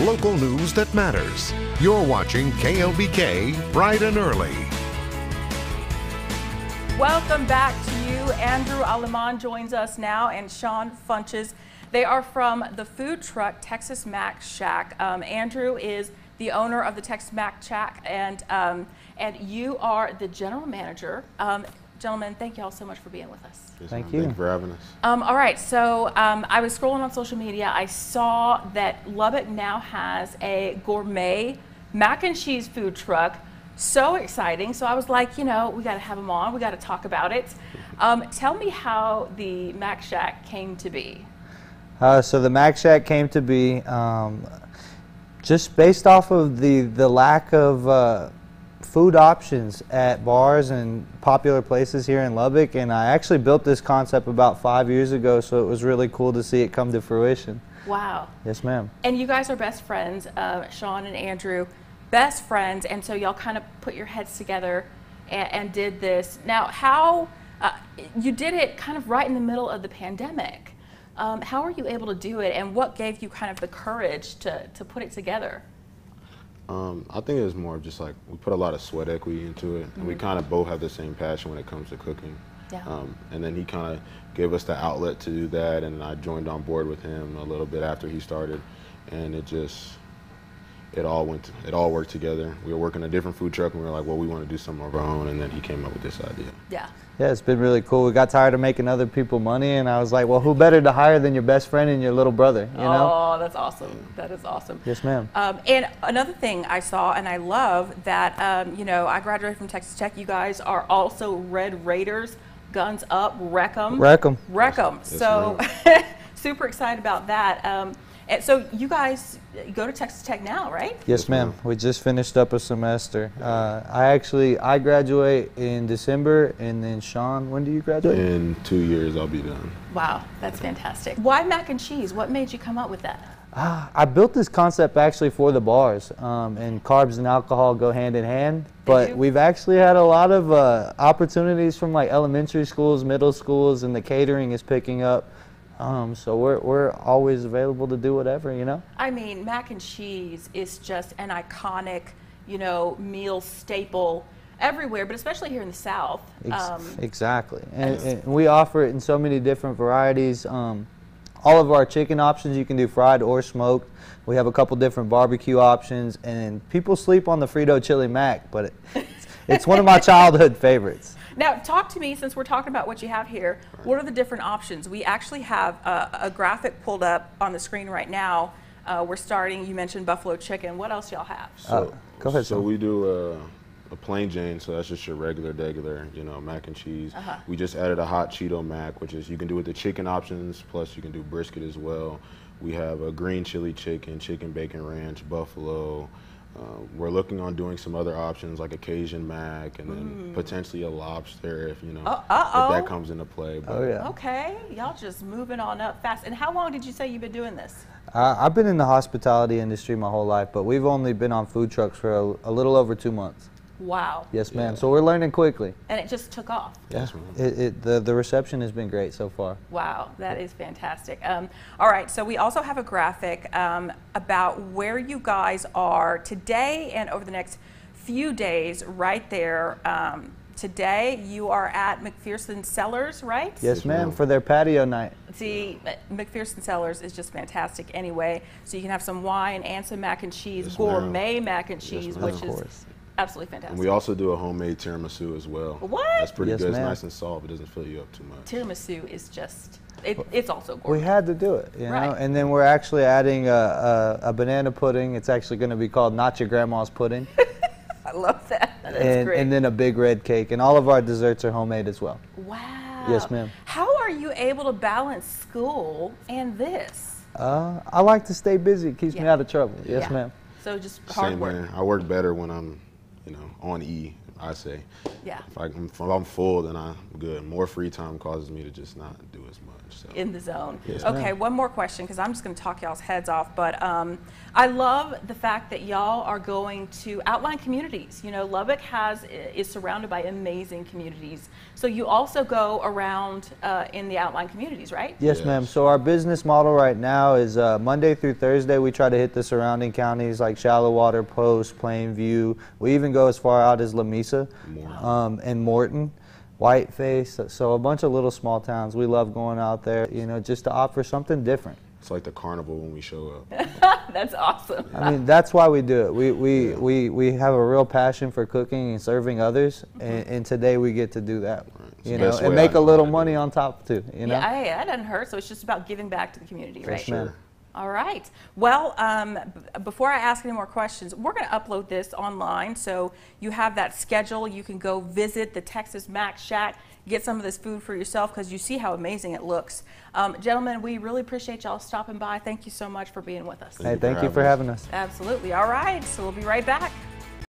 Local news that matters. You're watching KLBK Bright and Early. Welcome back to you. Andrew Aleman joins us now and Sean Funches. They are from the food truck Texas Mac Shack. Um, Andrew is the owner of the Texas Mac Shack, and um, and you are the general manager. Um, gentlemen, thank you all so much for being with us. Yes, Thank ma'am. you. Thank you for having us. Um, all right, so um, I was scrolling on social media. I saw that Lubbock now has a gourmet mac and cheese food truck. So exciting. So I was like, you know, we got to have them on. We got to talk about it. Um, tell me how the Mac Shack came to be. Uh, so the Mac Shack came to be um, just based off of the, the lack of uh, food options at bars and popular places here in Lubbock. And I actually built this concept about five years ago, so it was really cool to see it come to fruition. Wow. Yes, ma'am. And you guys are best friends, uh, Sean and Andrew, best friends, and so y'all kind of put your heads together and, and did this. Now, how uh, you did it kind of right in the middle of the pandemic. Um, how are you able to do it, and what gave you kind of the courage to, to put it together? Um, I think it's more of just like we put a lot of sweat equity into it, and we kind of both have the same passion when it comes to cooking. Yeah. Um, and then he kind of gave us the outlet to do that, and I joined on board with him a little bit after he started, and it just it all went to, it all worked together. We were working a different food truck, and we were like, well, we want to do something of our own, and then he came up with this idea. Yeah. Yeah, it's been really cool. We got tired of making other people money, and I was like, well, who better to hire than your best friend and your little brother, you know? Oh, that's awesome. That is awesome. Yes, ma'am. Um, and another thing I saw, and I love that, um, you know, I graduated from Texas Tech. You guys are also Red Raiders, guns up, wreck 'em. Wreck 'em. Wreck 'em. Yes, so, super excited about that. Um, and so, you guys go to Texas Tech now, right? Yes, Yes, ma'am. ma'am. We just finished up a semester. Uh, I actually I graduate in December, and then Sean, when do you graduate? In two years, I'll be done. Wow, that's fantastic. Why mac and cheese? What made you come up with that? Ah, I built this concept actually for the bars, um, and carbs and alcohol go hand in hand. But we've actually had a lot of uh, opportunities from like elementary schools, middle schools, and the catering is picking up. Um, so we're we're always available to do whatever, you know. I mean, mac and cheese is just an iconic, you know, meal staple everywhere, but especially here in the South. Um, exactly, and, and we offer it in so many different varieties. Um, all of our chicken options you can do fried or smoked. We have a couple different barbecue options, and people sleep on the Frito Chili Mac, but it, it's one of my childhood favorites. Now, talk to me since we're talking about what you have here. What are the different options? We actually have a, a graphic pulled up on the screen right now. Uh, we're starting. You mentioned buffalo chicken. What else y'all have? Uh, go ahead, So Sam. we do a, a plain Jane, so that's just your regular, regular, you know, mac and cheese. Uh-huh. We just added a hot Cheeto mac, which is you can do with the chicken options, plus you can do brisket as well. We have a green chili chicken, chicken bacon ranch, buffalo. Uh, we're looking on doing some other options like a Cajun mac, and then potentially a lobster if you know Mm. Uh- if that comes into play. But Oh yeah. Okay, y'all just moving on up fast. And how long did you say you've been doing this? Uh, I've been in the hospitality industry my whole life, but we've only been on food trucks for a, a little over two months. Wow. Yes, ma'am. Yeah. So we're learning quickly. And it just took off. Yes, ma'am. It, it, the, the reception has been great so far. Wow, that is fantastic. Um, all right, so we also have a graphic um, about where you guys are today and over the next few days, right there. Um, today, you are at McPherson Cellars, right? Yes, Yes, ma'am. ma'am. For their patio night. See, McPherson Cellars is just fantastic anyway. So you can have some wine and some mac and cheese, Yes, gourmet mac and cheese, ma'am. which is course. Absolutely fantastic. And we also do a homemade tiramisu as well. What? That's pretty Yes, good. It's nice and soft. It doesn't fill you up too much. Tiramisu is just, it, it's also We had to do it, you know. Right. And then we're actually adding a, a, a banana pudding. It's actually going to be called Not Your Grandma's Pudding. I love that. That's and, great. and then a big red cake. And all of our desserts are homemade as well. Wow. Yes, ma'am. How are you able to balance school and this? Uh, I like to stay busy. It keeps me out of trouble. Yes, Yeah. ma'am. So just hard Same work. here. I work better when I'm, you know, on E I say. Yeah. If, I, if I'm full, then I'm good. More free time causes me to just not do as much. So. in the zone. Yes, okay, one more question because I'm just going to talk y'all's heads off. But um, I love the fact that y'all are going to outline communities. You know, Lubbock has is surrounded by amazing communities. So you also go around uh, in the outline communities, right? Yes, Yes. ma'am. So our business model right now is uh, Monday through Thursday. We try to hit the surrounding counties like Shallowater, Post, Plainview. We even go as far out as Lamesa Morton. um, and Morton, Whiteface. So a bunch of little small towns. We love going out there, you know, just to offer something different. It's like the carnival when we show up. That's awesome. I mean, that's why we do it. We, we, we, we have a real passion for cooking and serving others, and, and today we get to do that. It's the You know, and make I a little how to do money on top too. You know. Yeah, hey, that doesn't hurt. So it's just about giving back to the community, right? Sure. All right. Well, um, b- before I ask any more questions, we're going to upload this online. So you have that schedule. You can go visit the Texas Mac Shack, get some of this food for yourself because you see how amazing it looks. Um, gentlemen, we really appreciate y'all stopping by. Thank you so much for being with us. Hey, thank you for having us. Absolutely. All right. So we'll be right back.